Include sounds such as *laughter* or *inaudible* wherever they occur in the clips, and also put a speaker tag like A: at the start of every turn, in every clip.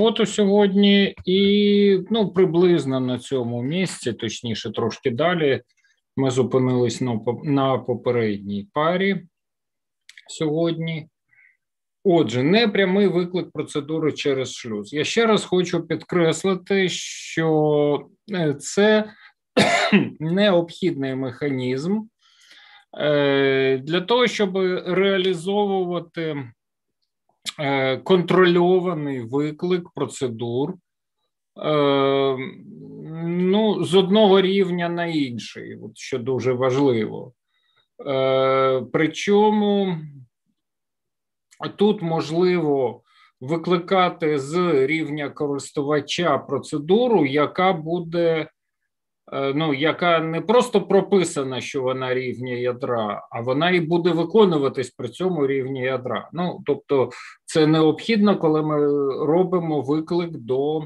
A: роботу сьогодні, і ну, приблизно на цьому місці, точніше, трошки далі, ми зупинились на, на попередній парі сьогодні. Отже, непрямий виклик процедури через шлюз. Я ще раз хочу підкреслити, що е, це *clears throat* необхідний механізм е, для того, щоб реалізовувати контрольований виклик процедур ну, з одного рівня на інший, що дуже важливо. Причому тут можливо викликати з рівня користувача процедуру, яка буде, е, ну, яка не просто прописана, що вона рівня ядра, а вона і буде виконуватись при цьому рівні ядра. Ну, тобто, це необхідно, коли ми робимо виклик до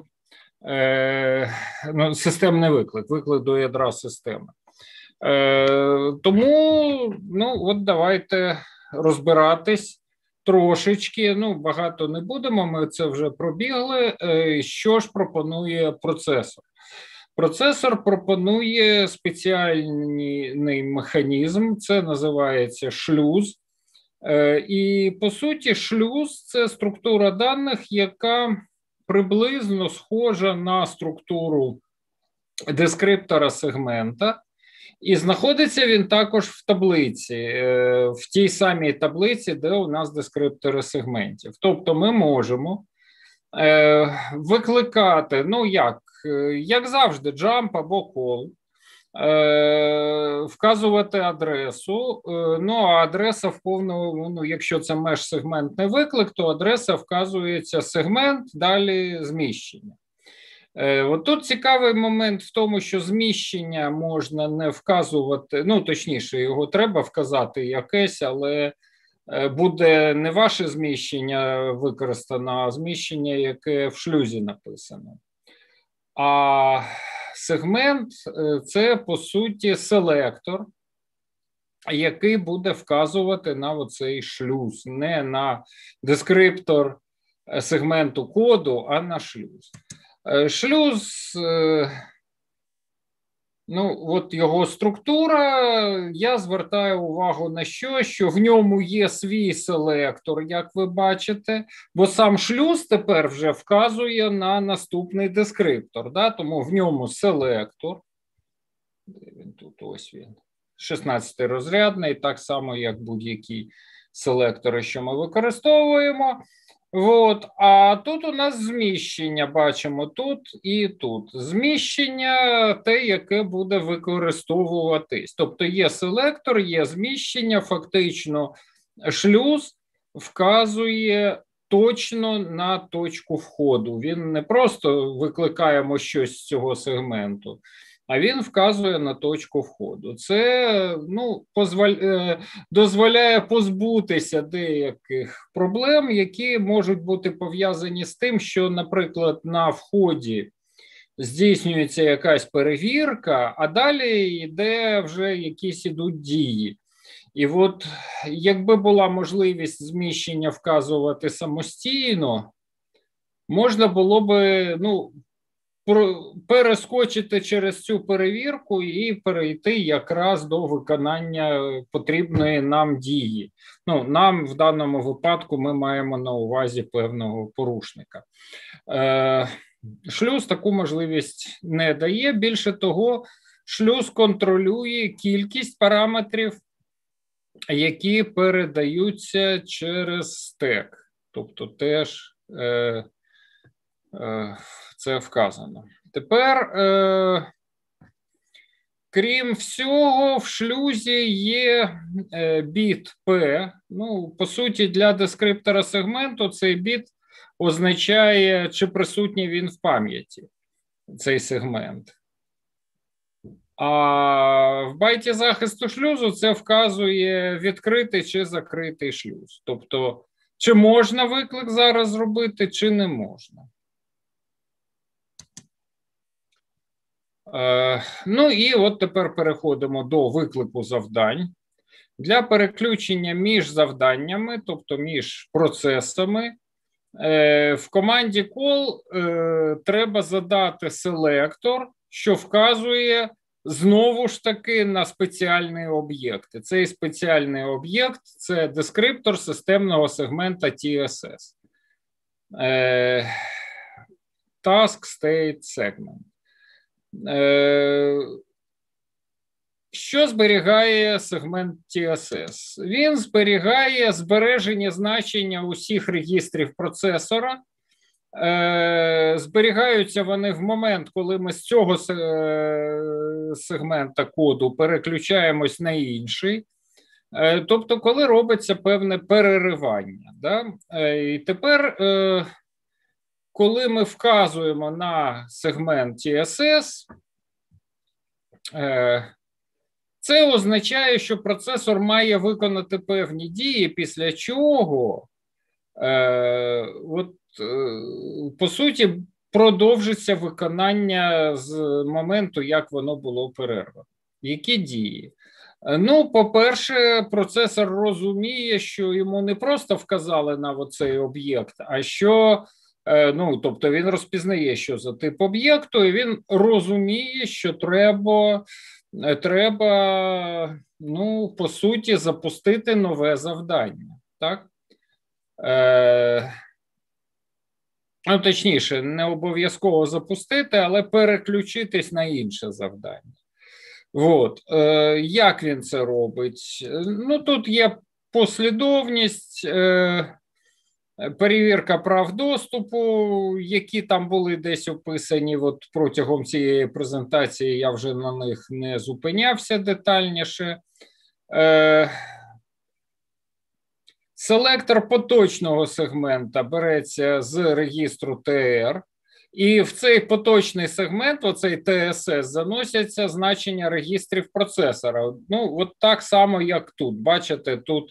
A: е, ну, системний виклик, виклик до ядра системи. Е, Тому ну, от давайте розбиратись трошечки, ну багато не будемо. Ми це вже пробігли. Е, що ж пропонує процесор? Процесор пропонує спеціальний механізм, це називається шлюз. Е, і по суті, шлюз це структура даних, яка приблизно схожа на структуру дескриптора сегмента. І знаходиться він також в таблиці, е, в тій самій таблиці, де у нас дескриптори сегментів. Тобто ми можемо е, викликати, ну як, як завжди, jump або call, вказувати адресу. Ну, а адреса в повному, ну, якщо це меж-сегментний виклик, то адреса вказується сегмент, далі зміщення. Е, от тут цікавий момент в тому, що зміщення можна не вказувати, ну точніше, його треба вказати якесь, але е, буде не ваше зміщення використано, а зміщення, яке в шлюзі написано. А сегмент е, це по суті селектор, який буде вказувати на оцей шлюз, не на дескриптор сегменту коду, а на шлюз. Е, шлюз, е, ну, от його структура. Я звертаю увагу на що, що в ньому є свій селектор, як ви бачите, бо сам шлюз тепер вже вказує на наступний дескриптор. Да? Тому в ньому селектор. Де він тут ось він. 16 розрядний, так само, як будь-які селектори, що ми використовуємо. От, А тут у нас зміщення бачимо тут і тут. Зміщення те, яке буде використовуватись. Тобто є селектор, є зміщення, фактично шлюз вказує точно на точку входу. Він не просто викликаємо щось з цього сегменту а він вказує на точку входу. Це ну. Е, дозволяє позбутися деяких проблем, які можуть бути пов'язані з тим, що, наприклад, на вході здійснюється якась перевірка, а далі йде вже якісь ідуть дії. І от якби була можливість зміщення вказувати самостійно, можна було би ну, перескочити через цю перевірку і перейти якраз до виконання потрібної нам дії. Ну, Нам в даному випадку ми маємо на увазі певного порушника. Е, Шлюз таку можливість не дає. Більше того, шлюз контролює кількість параметрів, які передаються через стек. Тобто теж. Е, е, це вказано. Тепер, е, крім всього, в шлюзі є е, біт P. Ну, по суті, для дескриптора сегменту цей біт означає, чи присутній він в пам'яті, цей сегмент. А в байті захисту шлюзу це вказує відкритий чи закритий шлюз. Тобто, чи можна виклик зараз зробити, чи не можна. Ну і от тепер переходимо до виклику завдань. Для переключення між завданнями, тобто між процесами, Е, в команді call е, треба задати селектор, що вказує знову ж таки на спеціальний об'єкт. Цей спеціальний об'єкт це дескриптор системного сегмента TSS. Е, Task State Segment. Що зберігає сегмент TSS? Він зберігає збереження значення усіх регістрів процесора. Е, зберігаються вони в момент, коли ми з цього е, сегмента коду переключаємось на інший. Е, тобто, коли робиться певне переривання. Да? І тепер, коли ми вказуємо на сегмент TSS, це означає, що процесор має виконати певні дії, після чого, е, от, е, по суті, продовжиться виконання з моменту, як воно було перервано. Які дії? Е, ну, по-перше, процесор розуміє, що йому не просто вказали на цей об'єкт, а що е, ну, тобто він розпізнає, що за тип об'єкту, і він розуміє, що треба Е, треба, ну, по суті, запустити нове завдання. Так? Е, Ну, точніше, не обов'язково запустити, але переключитись на інше завдання. От. Е, Як він це робить? Ну, тут є послідовність. Е, Перевірка прав доступу, які там були десь описані от протягом цієї презентації, я вже на них не зупинявся детальніше. Е, Селектор поточного сегмента береться з регістру ТР, і в цей поточний сегмент, оцей ТСС, заносяться значення регістрів процесора. Ну, от так само, як тут. Бачите, тут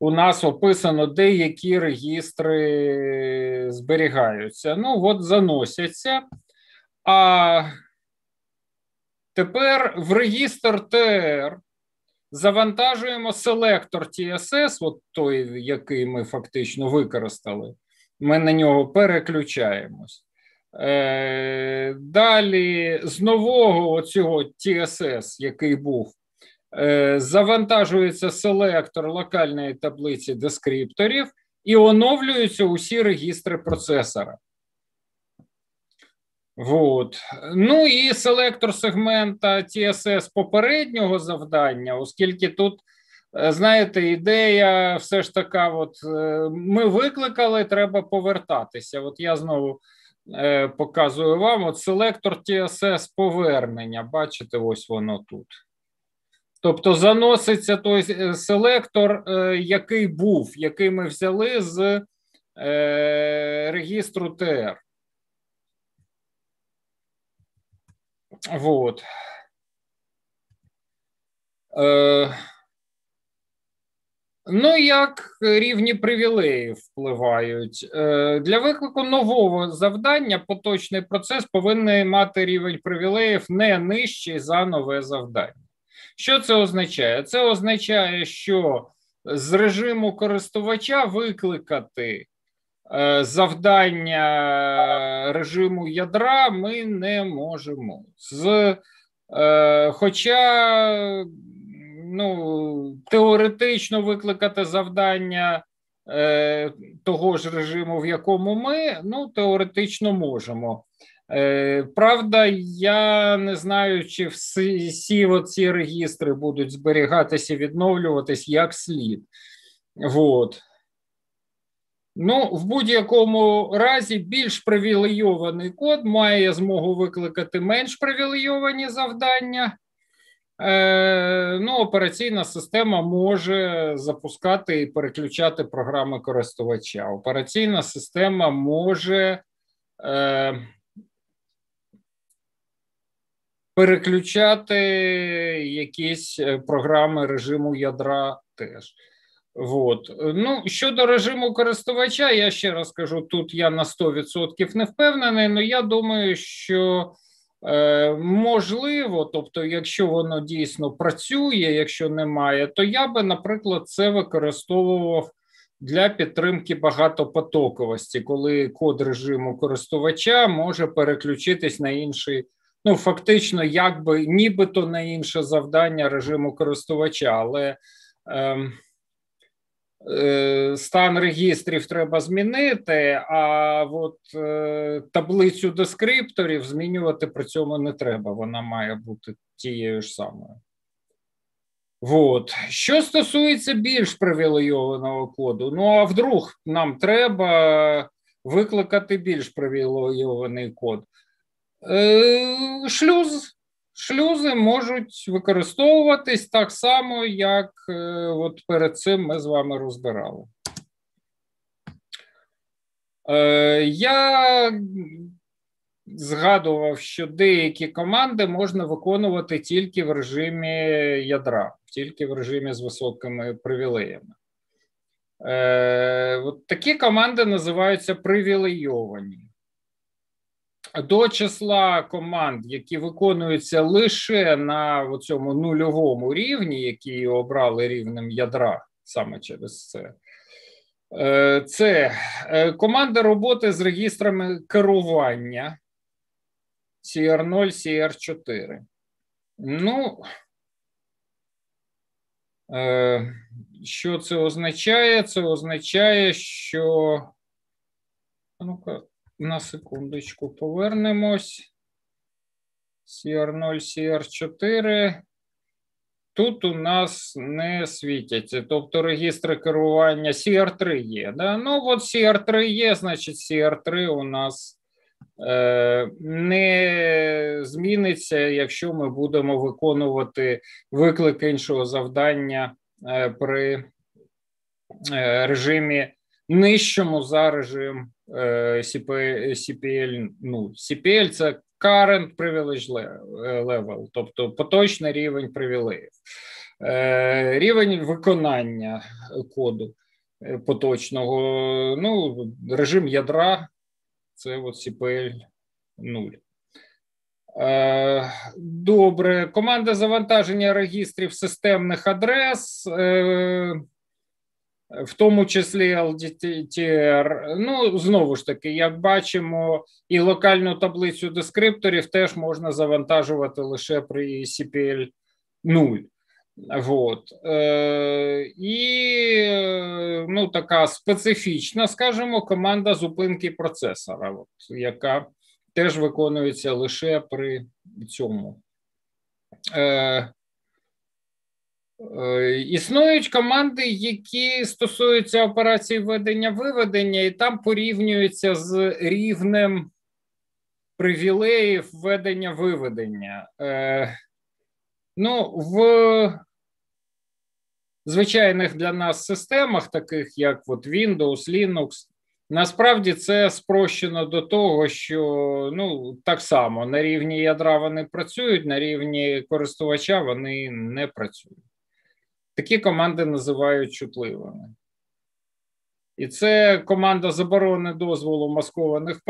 A: у нас описано, деякі регістри зберігаються. Ну, от заносяться. А тепер в регістр ТР завантажуємо селектор TSS, от той, який ми фактично використали. Ми на нього переключаємось. Е, Далі з нового цього TSS, який був завантажується селектор локальної таблиці дескрипторів і оновлюються усі регістри процесора. Вот. Ну і селектор сегмента TSS попереднього завдання, оскільки тут, е, знаєте, ідея все ж така: от е, ми викликали, треба повертатися. От я знову показую вам от селектор TSS повернення. Бачите, ось воно тут. Тобто заноситься той е, селектор, е, який був, який ми взяли з е, регістру ТР. Вот. Ну, як рівні привілеїв впливають для виклику нового завдання. Поточний процес повинен мати рівень привілеїв не нижчий за нове завдання. Що це означає? Це означає, що з режиму користувача викликати е, завдання режиму ядра ми не можемо. З, е, Хоча ну, теоретично викликати завдання е, того ж режиму, в якому ми, ну, теоретично можемо. Е, правда, я не знаю, чи всі, всі ці регістри будуть зберігатися і відновлюватись як слід. Вот. Ну, в будь-якому разі більш привілейований код має змогу викликати менш привілейовані завдання. Е, ну, Операційна система може запускати і переключати програми користувача. Операційна система може. Е, переключати якісь е, програми режиму ядра теж. Вот. Ну, Щодо режиму користувача, я ще раз кажу, тут я на 100% не впевнений, але я думаю, що е, можливо, тобто, якщо воно дійсно працює, якщо немає, то я би, наприклад, це використовував для підтримки багатопотоковості, коли код режиму користувача може переключитись на інший, ну фактично, якби нібито на інше завдання режиму користувача, але ем, е, стан регістрів треба змінити, а от е, таблицю дескрипторів змінювати при цьому не треба. Вона має бути тією ж самою. Вот. Що стосується більш привілейованого коду, ну а вдруг нам треба викликати більш привілейований код. Е, шлюз. Шлюзи можуть використовуватись так само, як е, от перед цим ми з вами розбирали. Е, я згадував, що деякі команди можна виконувати тільки в режимі ядра, тільки в режимі з високими привілеями. От Такі команди називаються привілейовані. До числа команд, які виконуються лише на цьому нульовому рівні, які обрали рівнем ядра саме через це. Е, це е, команда роботи з регістрами керування, CR0, CR4. Ну, е, що це означає? Це означає, що. Ну-ка, на секундочку повернемось. CR0, CR4. Тут у нас не світяться, тобто регістри керування CR3 є. Да? Ну, от CR3 є, значить, CR3 у нас Е, не зміниться, якщо ми будемо виконувати виклик іншого завдання е, при е, режимі нижчому за режим CPL 0. CPL – це current privilege level, тобто поточний рівень привілеїв. Рівень виконання коду поточного, ну, режим ядра це от CPL 0. Е, добре, команда завантаження регістрів системних адрес, е, в тому числі LDTR. Ну, знову ж таки, як бачимо, і локальну таблицю дескрипторів теж можна завантажувати лише при CPL 0. Вот. Е, І ну, така специфічна, скажімо, команда зупинки процесора, от, яка теж виконується лише при цьому. Е, е, Існують команди, які стосуються операції введення-виведення, і там порівнюються з рівнем привілеїв введення-виведення. Е, Ну, в звичайних для нас системах, таких як от Windows, Linux, насправді це спрощено до того, що ну так само на рівні ядра вони працюють, на рівні користувача вони не працюють. Такі команди називають чутливими. І це команда заборони дозволу маскованих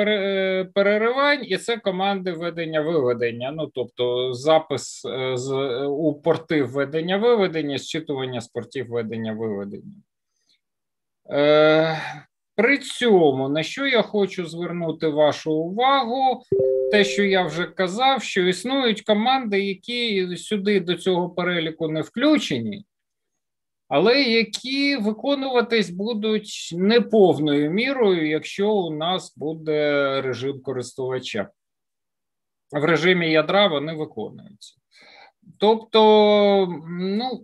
A: переривань, і це команди введення-виведення. Ну тобто запис е, з у порти введення-виведення, зчитування з портів введення-виведення. Е, При цьому, на що я хочу звернути вашу увагу, те, що я вже казав, що існують команди, які сюди до цього переліку не включені але які виконуватись будуть не повною мірою, якщо у нас буде режим користувача. В режимі ядра вони виконуються. Тобто, ну,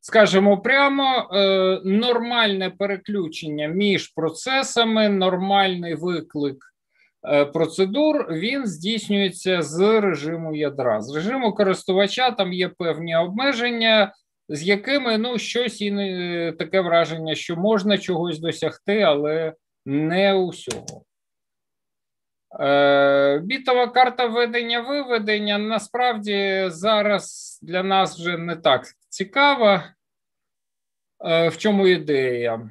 A: скажімо прямо, е, нормальне переключення між процесами, нормальний виклик. Е, процедур він здійснюється з режиму ядра. З режиму користувача там є певні обмеження, з якими ну щось і не таке враження, що можна чогось досягти, але не усього. Е, Бітова карта введення виведення насправді зараз для нас вже не так цікава. Е, В чому ідея?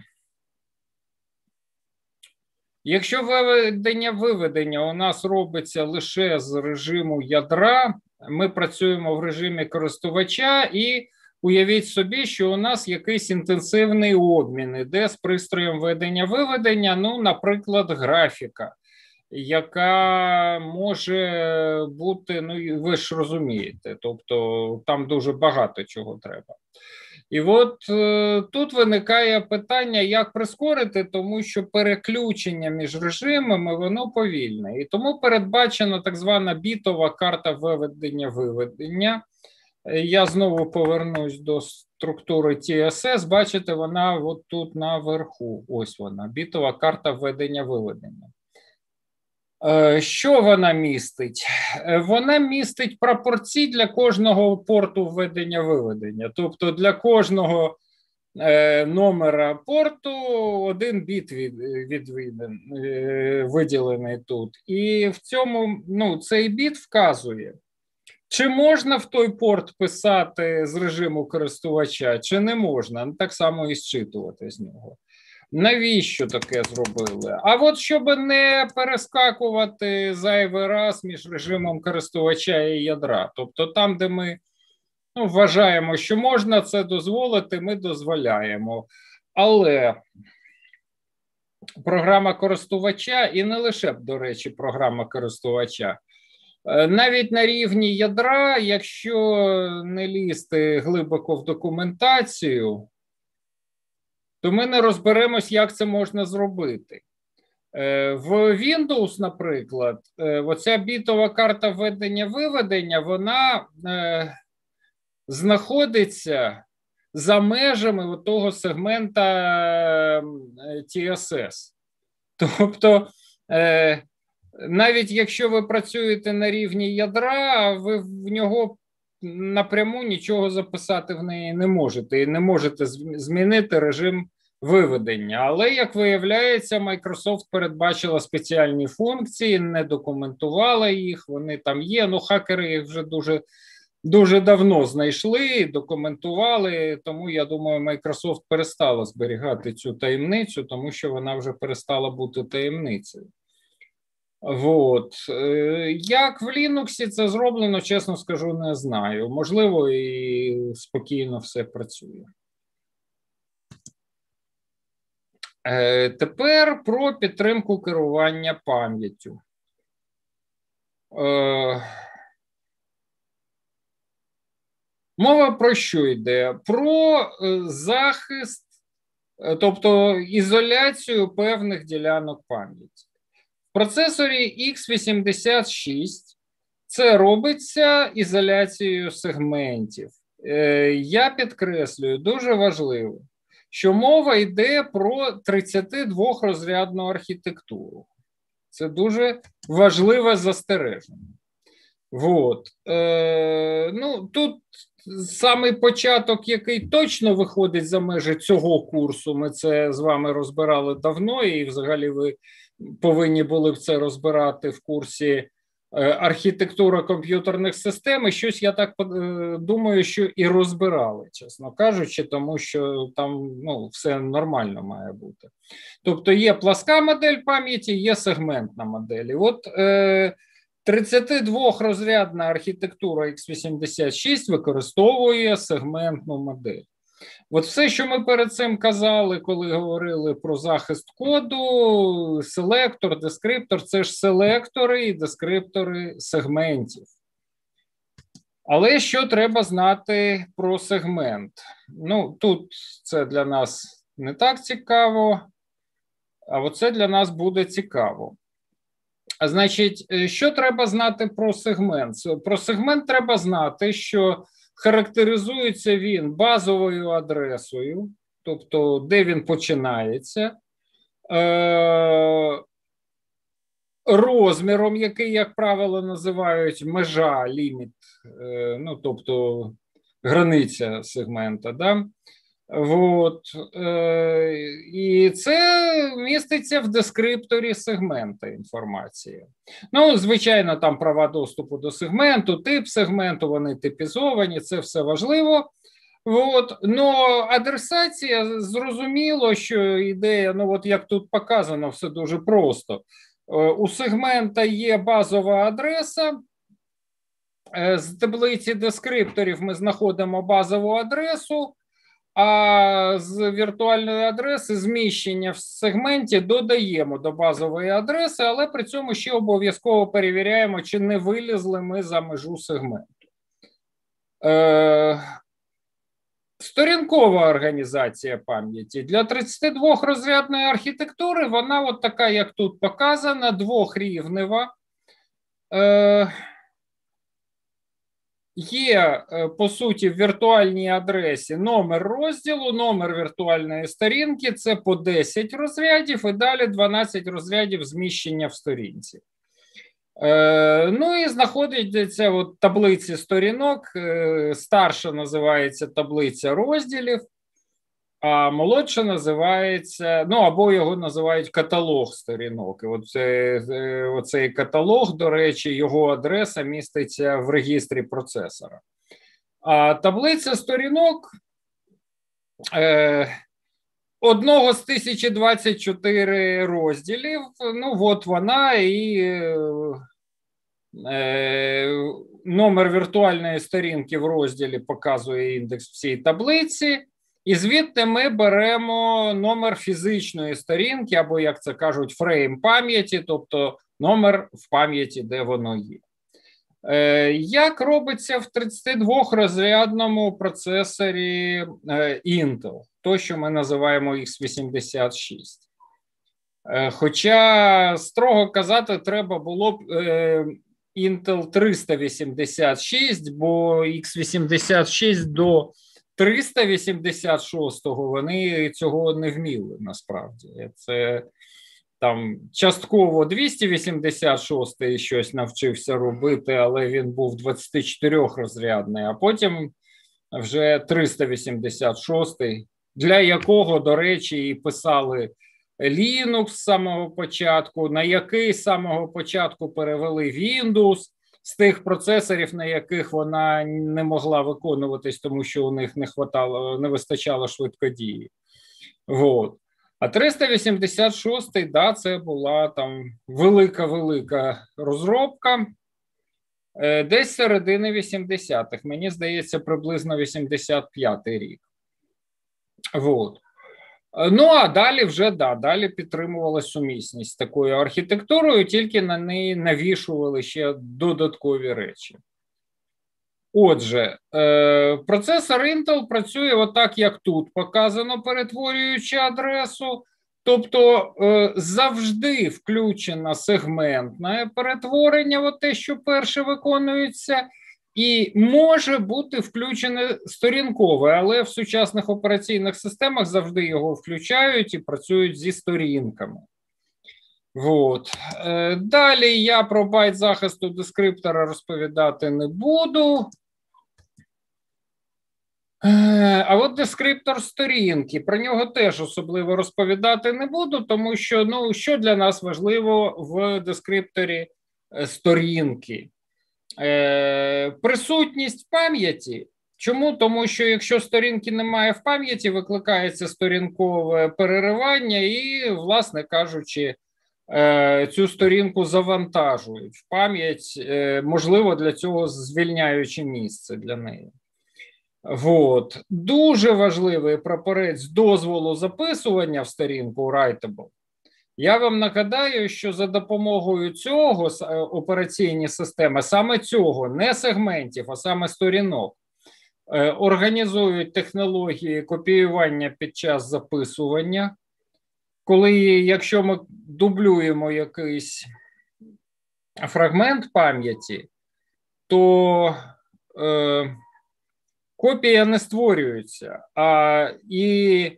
A: Якщо виведення виведення у нас робиться лише з режиму ядра, ми працюємо в режимі користувача і Уявіть собі, що у нас якийсь інтенсивний обмін іде з пристроєм ведення виведення, ну, наприклад, графіка, яка може бути, ну ви ж розумієте, тобто там дуже багато чого треба. І от е, тут виникає питання, як прискорити, тому що переключення між режимами воно повільне. І тому передбачена так звана бітова карта виведення виведення. Я знову повернусь до структури TSS. Бачите, вона от тут наверху. Ось вона, бітова карта введення виведення. Е, що вона містить? Е, вона містить пропорції для кожного порту введення виведення. Тобто для кожного е, номера порту один біт від, від, від, виділений тут. І в цьому ну, цей біт вказує, чи можна в той порт писати з режиму користувача, чи не можна. Ну, так само і зчитувати з нього. Навіщо таке зробили? А от щоб не перескакувати зайвий раз між режимом користувача і ядра. Тобто, там, де ми ну, вважаємо, що можна це дозволити, ми дозволяємо. Але програма користувача, і не лише, до речі, програма користувача. Е, навіть на рівні ядра, якщо не лізти глибоко в документацію, то ми не розберемось, як це можна зробити. Е, в Windows, наприклад, е, оця бітова карта введення виведення, вона знаходиться за межами того сегмента TSS. Тобто, навіть якщо ви працюєте на рівні ядра, ви в нього напряму нічого записати в неї не можете і не можете змінити режим виведення. Але як виявляється, Microsoft передбачила спеціальні функції, не документувала їх. Вони там є. Ну, хакери їх вже дуже. Дуже давно знайшли, документували, тому я думаю, Microsoft перестала зберігати цю таємницю, тому що вона вже перестала бути таємницею. Вот. Е, як в Linux це зроблено, чесно скажу, не знаю. Можливо, і спокійно все працює. Е, тепер про підтримку керування пам'яттю. Е, мова про що йде? Про захист, тобто ізоляцію певних ділянок пам'яті процесорі x86 це робиться ізоляцією сегментів. Е, я підкреслюю, дуже важливо, що мова йде про 32 розрядну архітектуру. Це дуже важливе застереження. Вот. Е, ну, Тут самий початок, який точно виходить за межі цього курсу, ми це з вами розбирали давно, і взагалі ви повинні були б це розбирати в курсі е, архітектура комп'ютерних систем. і Щось я так е, думаю, що і розбирали, чесно кажучи, тому що там ну, все нормально має бути. Тобто є пласка модель пам'яті, є сегментна модель. І От е, 32 розрядна архітектура x86 використовує сегментну модель. От все, що ми перед цим казали, коли говорили про захист коду, селектор, дескриптор це ж селектори і дескриптори сегментів. Але що треба знати про сегмент? Ну, тут це для нас не так цікаво, а оце для нас буде цікаво. А значить, е, що треба знати про сегмент? Про сегмент треба знати, що характеризується він базовою адресою, тобто де він починається, е, розміром, який, як правило, називають межа ліміт, е, ну тобто границя сегмента. Да? Вот. І це міститься в дескрипторі сегмента інформації. Ну, звичайно, там права доступу до сегменту, тип сегменту, вони типізовані, це все важливо. От. Но адресація зрозуміло, що ідея, ну от як тут показано, все дуже просто. Е, у сегмента є базова адреса, Е, з таблиці дескрипторів ми знаходимо базову адресу, а з віртуальної адреси зміщення в сегменті додаємо до базової адреси, але при цьому ще обов'язково перевіряємо, чи не вилізли ми за межу сегменту. Е, Сторінкова організація пам'яті для 32 розрядної архітектури, вона от така, як тут показана, двохрівнева. Е, Є, е, по суті, в віртуальній адресі номер розділу, номер віртуальної сторінки це по 10 розрядів, і далі 12 розрядів зміщення в сторінці. Е, ну і знаходиться от таблиці сторінок. Е, старша називається таблиця розділів, а молодша називається, ну або його називають каталог сторінок. І оце, оцей каталог, до речі, його адреса міститься в регістрі процесора. А таблиця сторінок. Е, Одного з 1024 розділів, ну от вона і е, номер віртуальної сторінки в розділі показує індекс в цій таблиці, і звідти ми беремо номер фізичної сторінки, або, як це кажуть, фрейм пам'яті, тобто номер в пам'яті, де воно є. Е, як робиться в 32 розрядному процесорі е, Intel, то, що ми називаємо X86? Е, хоча, строго казати, треба було б Intel 386, бо X86 до 386-го вони цього не вміли насправді. Це там частково 286-й щось навчився робити, але він був 24 розрядний, а потім вже 386-й, для якого, до речі, і писали Linux з самого початку, на який з самого початку перевели Windows з тих процесорів, на яких вона не могла виконуватись, тому що у них не хватало, не вистачало швидкодії. Вот. А 386-й, да, це була там велика-велика розробка. Е, десь середини 80-х, мені здається, приблизно 85-й рік. Вот. Е, ну, а далі вже да, далі підтримувала сумісність такою архітектурою, тільки на неї навішували ще додаткові речі. Отже, е, процесор Intel працює отак, як тут показано, перетворюючи адресу. Тобто е, завжди включено сегментне перетворення, от те, що перше виконується, і може бути включене сторінкове, але в сучасних операційних системах завжди його включають і працюють зі сторінками. Вот. Е, далі я про байт захисту дескриптора розповідати не буду. Е, а от дескриптор сторінки, про нього теж особливо розповідати не буду, тому що ну, що для нас важливо в дескрипторі е, сторінки? Е, Присутність пам'яті. Чому? Тому що якщо сторінки немає в пам'яті, викликається сторінкове переривання, і, власне кажучи, е, цю сторінку завантажують в пам'ять, е, можливо, для цього звільняючи місце для неї. Вот. Дуже важливий прапорець дозволу записування в сторінку Writable. Я вам нагадаю, що за допомогою цього е, операційні системи, саме цього, не сегментів, а саме сторінок, е, організують технології копіювання під час записування. Коли, якщо ми дублюємо якийсь фрагмент пам'яті, то е, копія не створюється, а і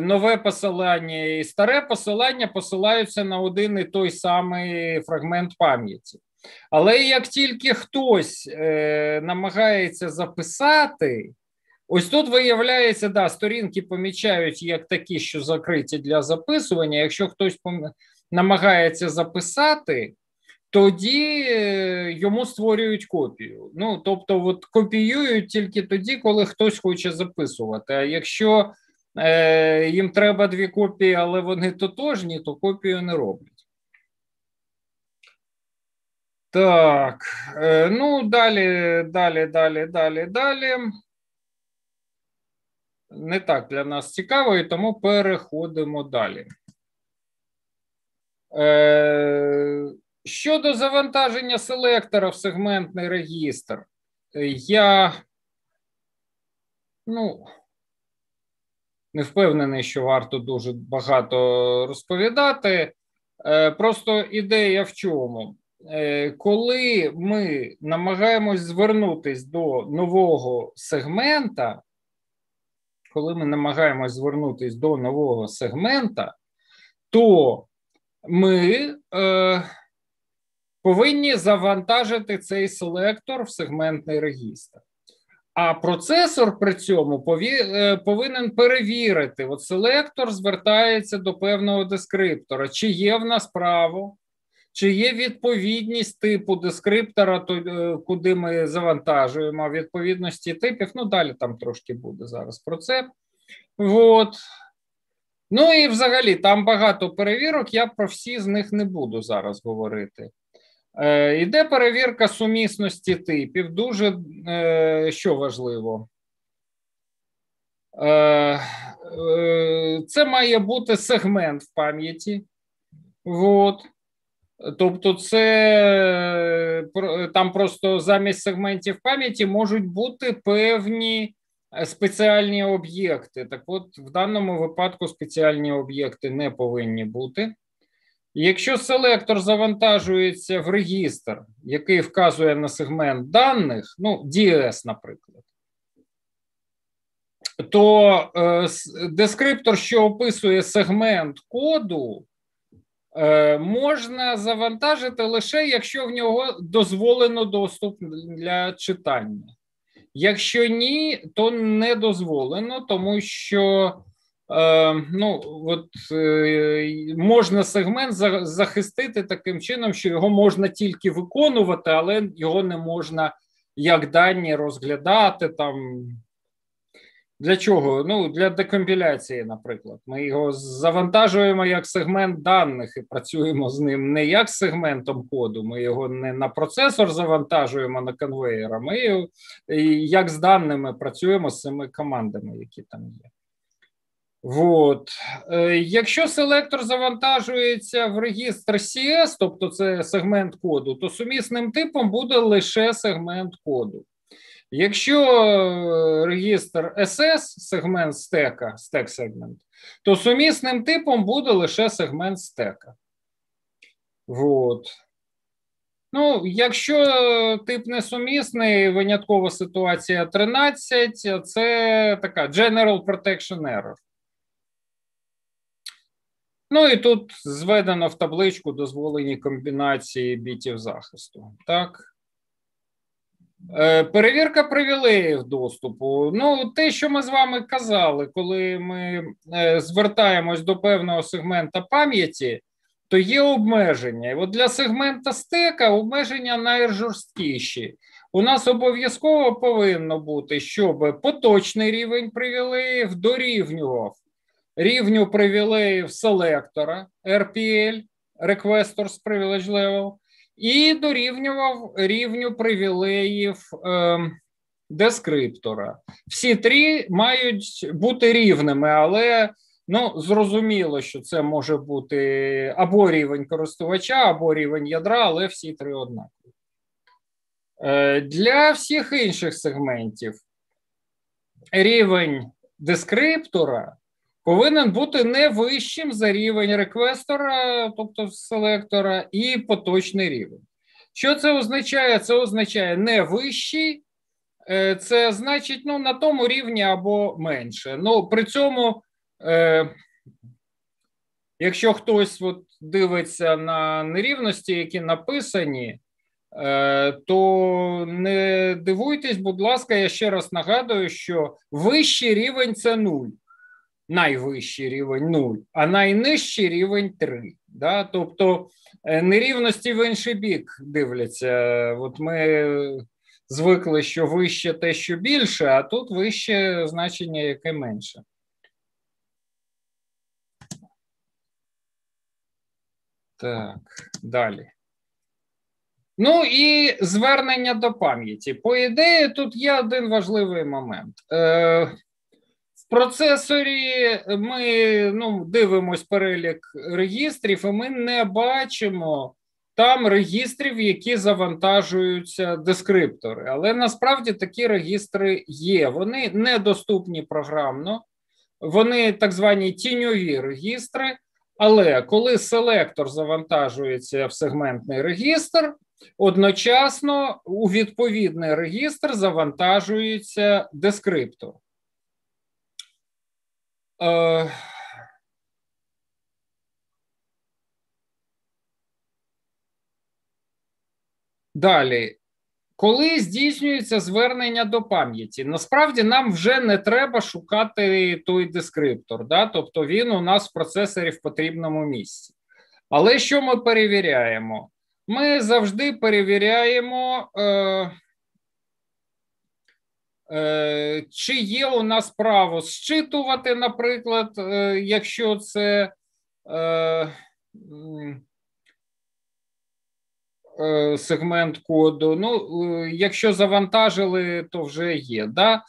A: нове посилання і старе посилання посилаються на один і той самий фрагмент пам'яті. Але як тільки хтось е, намагається записати, ось тут виявляється, да, сторінки помічають як такі, що закриті для записування. Якщо хтось намагається записати, тоді е, йому створюють копію. Ну тобто, от копіюють тільки тоді, коли хтось хоче записувати. А якщо е, їм треба дві копії, але вони тотожні, то копію не роблять. Так, ну далі, далі, далі, далі, далі. Не так для нас цікаво, і тому переходимо далі. Щодо завантаження селектора в сегментний регістр, я ну, не впевнений, що варто дуже багато розповідати. Е, просто ідея в чому? Е, коли ми намагаємось звернутися до нового сегмента, коли ми намагаємось звернутися до нового сегмента, то ми е, повинні завантажити цей селектор в сегментний регістр. А процесор при цьому е, повинен перевірити, от селектор звертається до певного дескриптора, чи є в нас право, чи є відповідність типу дескриптора, е, куди ми завантажуємо, відповідності типів. Ну, далі там трошки буде зараз про це. От. Ну і взагалі там багато перевірок, я про всі з них не буду зараз говорити. Е, Іде перевірка сумісності типів. Дуже е, що важливо. Е, Це має бути сегмент в пам'яті. От. Тобто, це там просто замість сегментів пам'яті можуть бути певні спеціальні об'єкти. Так от, в даному випадку спеціальні об'єкти не повинні бути. Якщо селектор завантажується в регістр, який вказує на сегмент даних, ну, DS, наприклад, то е, дескриптор, що описує сегмент коду, е, можна завантажити лише якщо в нього дозволено доступ для читання. Якщо ні, то не дозволено, тому що ну, от е, можна сегмент захистити таким чином, що його можна тільки виконувати, але його не можна як дані розглядати там. Для чого? Ну, для декомпіляції, наприклад. Ми його завантажуємо як сегмент даних і працюємо з ним не як сегментом коду. Ми його не на процесор завантажуємо на конвейер, а ми його, як з даними працюємо з цими командами, які там є. Вот. Е, якщо селектор завантажується в регістр CS, тобто це сегмент коду, то сумісним типом буде лише сегмент коду. Якщо е, регістр SS, сегмент стека, стек сегмент, то сумісним типом буде лише сегмент стека. Вот. Ну, якщо тип несумісний, виняткова ситуація 13, це така General Protection Error. Ну і тут зведено в табличку дозволені комбінації бітів захисту. Так. Е, перевірка привілеїв доступу. Ну, те, що ми з вами казали, коли ми е, звертаємось до певного сегмента пам'яті, то є обмеження. І от для сегмента стека обмеження найжорсткіші. У нас обов'язково повинно бути, щоб поточний рівень привілеїв дорівнював рівню привілеїв селектора RPL, Requestors Privilege Level, і дорівнював рівню привілеїв е, дескриптора. Всі три мають бути рівними, але ну, зрозуміло, що це може бути або рівень користувача, або рівень ядра, але всі три однакові. Е, Для всіх інших сегментів рівень дескриптора повинен бути не вищим за рівень реквестора, тобто селектора, і поточний рівень. Що це означає? Це означає не вищий, е, це значить ну, на тому рівні або менше. Ну, При цьому, е, якщо хтось от дивиться на нерівності, які написані, е, то не дивуйтесь, будь ласка, я ще раз нагадую, що вищий рівень це нуль найвищий рівень 0, а найнижчий рівень 3. Да? Тобто е, нерівності в інший бік дивляться. От ми звикли, що вище те, що більше, а тут вище значення яке менше. Так, далі. Ну і звернення до пам'яті. По ідеї, тут є один важливий момент. Е, процесорі ми ну, дивимось перелік регістрів, і ми не бачимо там регістрів, які завантажуються дескриптори. Але насправді такі регістри є. Вони недоступні програмно, вони так звані тіньові регістри. Але коли селектор завантажується в сегментний регістр, одночасно у відповідний регістр завантажується дескриптор. Е, Далі, коли здійснюється звернення до пам'яті, насправді нам вже не треба шукати той дескриптор, да? тобто він у нас в процесорі в потрібному місці. Але що ми перевіряємо? Ми завжди перевіряємо, е, чи є у нас право зчитувати, наприклад, е, якщо це. Е, Е, сегмент коду. Ну, е, якщо завантажили, то вже є. Да?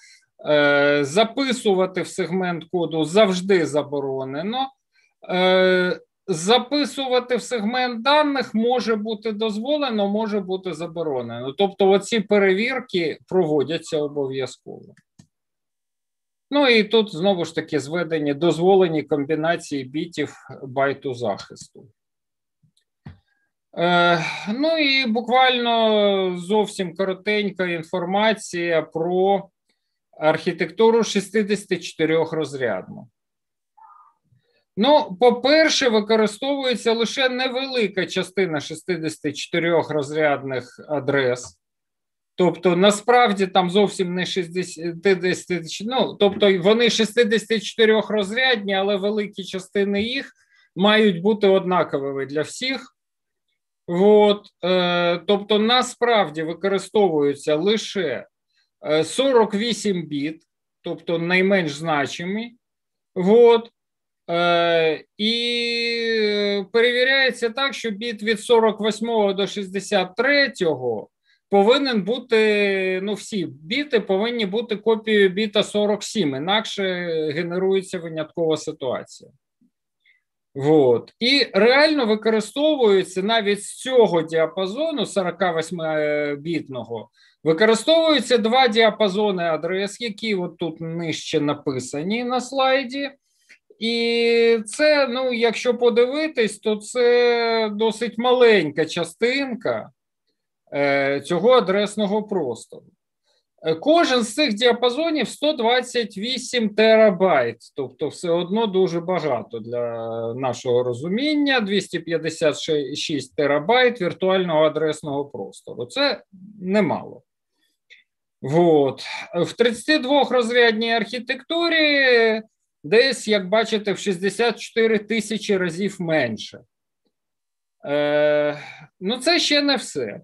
A: Е, записувати в сегмент коду завжди заборонено. Записувати в сегмент даних може бути дозволено, може бути заборонено. Тобто, оці перевірки проводяться обов'язково. Ну і тут знову ж таки зведені дозволені комбінації бітів байту захисту. Е, ну і буквально зовсім коротенька інформація про архітектуру 64 розрядну. Ну, по-перше, використовується лише невелика частина 64 розрядних адрес. Тобто, насправді там зовсім не 60, ну, тобто вони 64 розрядні, але великі частини їх мають бути однаковими для всіх. От, е, Тобто, насправді використовуються лише 48 е, біт, тобто найменш значимі. От, І перевіряється так, що біт від 48 до 63 повинен бути. Ну, всі біти повинні бути копією біта 47, інакше генерується виняткова ситуація. Вот. І реально використовується навіть з цього діапазону 48-бітного, використовуються два діапазони адрес, які от тут нижче написані на слайді. І це, ну, якщо подивитись, то це досить маленька частинка е, цього адресного простору. Е, кожен з цих діапазонів 128 терабайт, тобто все одно дуже багато для нашого розуміння. 256 терабайт віртуального адресного простору. Це немало. Вот. В 32 розрядній архітектурі десь, як бачите, в 64 тисячі разів менше. Е, Ну, це ще не все.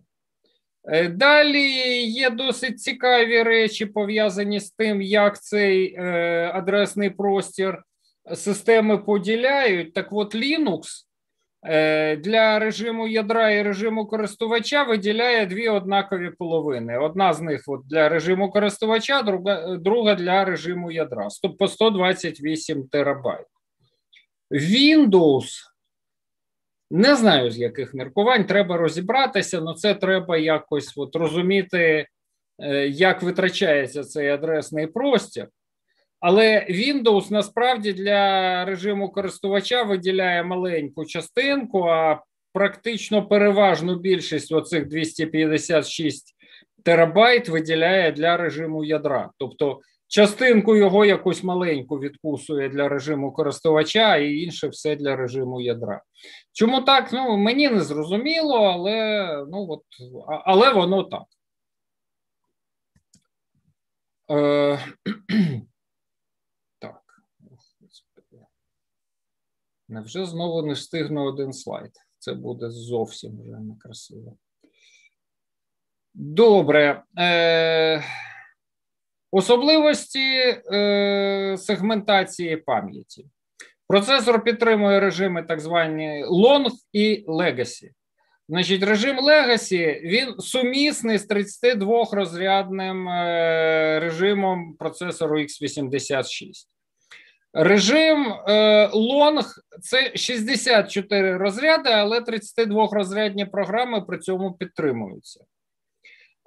A: Е, далі є досить цікаві речі, пов'язані з тим, як цей е, адресний простір системи поділяють. Так от Linux для режиму ядра і режиму користувача виділяє дві однакові половини. Одна з них от для режиму користувача, друга друга для режиму ядра. По 128 терабайт. Windows не знаю, з яких міркувань треба розібратися, але це треба якось от розуміти, е, як витрачається цей адресний простір. Але Windows насправді для режиму користувача виділяє маленьку частинку, а практично переважну більшість оцих 256 терабайт виділяє для режиму ядра. Тобто частинку його якусь маленьку відкусує для режиму користувача, і інше все для режиму ядра. Чому так? Ну мені не зрозуміло, але ну от, але воно так. Е, *clears throat* Так. Невже знову не встигну один слайд? Це буде зовсім вже некрасиво. Добре. Е, Особливості е, сегментації пам'яті. Процесор підтримує режими так звані long і legacy. Значить, режим Legacy, він сумісний з 32 розрядним е, режимом процесору x86. Режим е, Long це 64 розряди, але 32 розрядні програми при цьому підтримуються.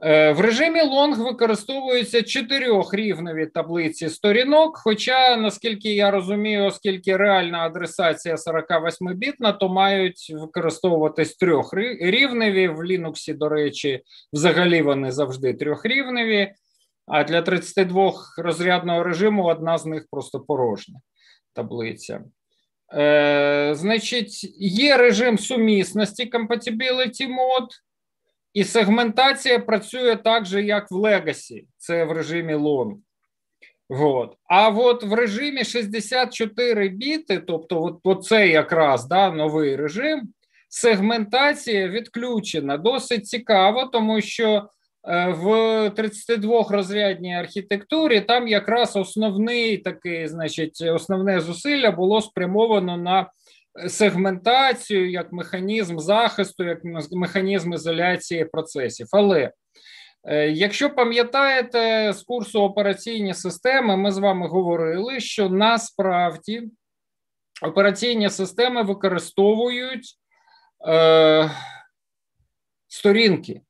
A: Е, в режимі Long використовуються чотирьохрівневі таблиці сторінок. Хоча, наскільки я розумію, оскільки реальна адресація 48-бітна, то мають використовуватись трьохрівневі. В Linux, до речі, взагалі вони завжди трьохрівневі. А для 32 розрядного режиму одна з них просто порожня таблиця. Е, Значить, є режим сумісності Compatibility Mode. І сегментація працює так же, як в Legacy, це в режимі Long. Вот. А от в режимі 64 біти, тобто от, от якраз да, новий режим, сегментація відключена. Досить цікаво, тому що в 32 розрядній архітектурі там якраз основний такий, значить, основне зусилля було спрямовано на сегментацію як механізм захисту, як механізм ізоляції процесів. Але е, якщо пам'ятаєте з курсу операційні системи, ми з вами говорили, що насправді операційні системи використовують е, сторінки.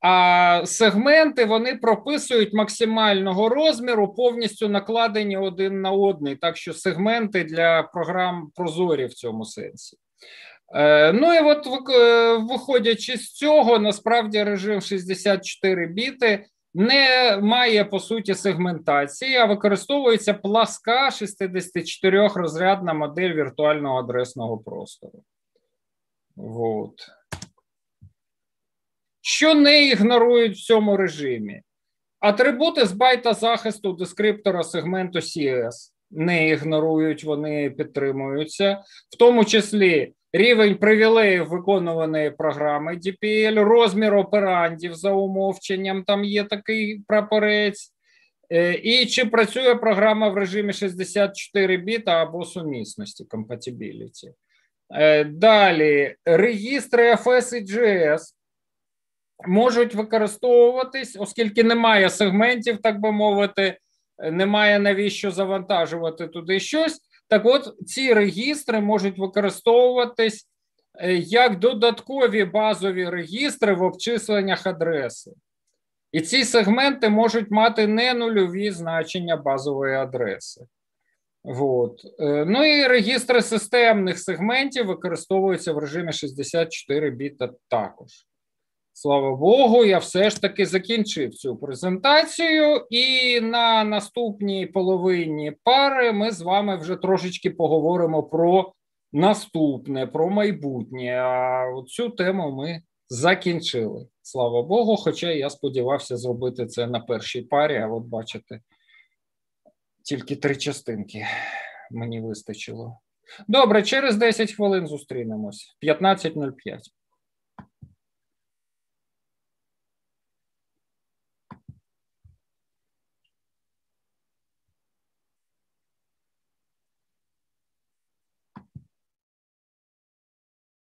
A: А сегменти вони прописують максимального розміру, повністю накладені один на один, так що сегменти для програм прозорі в цьому сенсі. Е, ну і от е, виходячи з цього, насправді режим 64 біти не має по суті сегментації, а використовується пласка 64 розрядна модель віртуального адресного простору. Вот що не ігнорують в цьому режимі. Атрибути з байта захисту дескриптора сегменту CS не ігнорують, вони підтримуються, в тому числі рівень привілеїв виконуваної програми DPL, розмір операндів за умовченням, там є такий прапорець. Е, і чи працює програма в режимі 64 біта або сумісності compatibility. Е, далі регістри FS і GS можуть використовуватись, оскільки немає сегментів, так би мовити, немає навіщо завантажувати туди щось. Так, от ці регістри можуть використовуватись е, як додаткові базові регістри в обчисленнях адреси. І ці сегменти можуть мати не нульові значення базової адреси. Вот. Е, ну і регістри системних сегментів використовуються в режимі 64 біта також. Слава Богу, я все ж таки закінчив цю презентацію, і на наступній половині пари ми з вами вже трошечки поговоримо про наступне, про майбутнє. А цю тему ми закінчили. Слава Богу. Хоча я сподівався зробити це на першій парі, а от бачите, тільки три частинки мені вистачило. Добре, через 10 хвилин зустрінемось. 15.05.